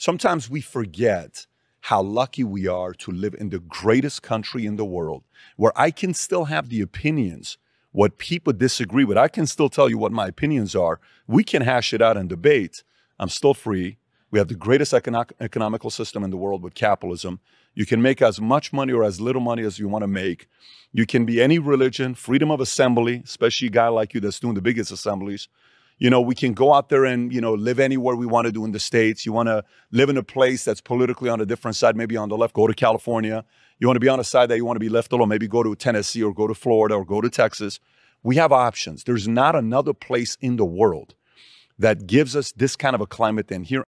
Sometimes we forget how lucky we are to live in the greatest country in the world where I can still have the opinions, what people disagree with. I can still tell you what my opinions are. We can hash it out and debate. I'm still free. We have the greatest econo- economical system in the world with capitalism. You can make as much money or as little money as you want to make. You can be any religion, freedom of assembly, especially a guy like you that's doing the biggest assemblies. You know, we can go out there and, you know, live anywhere we want to do in the States. You want to live in a place that's politically on a different side, maybe on the left, go to California. You want to be on a side that you want to be left alone, maybe go to Tennessee or go to Florida or go to Texas. We have options. There's not another place in the world that gives us this kind of a climate than here.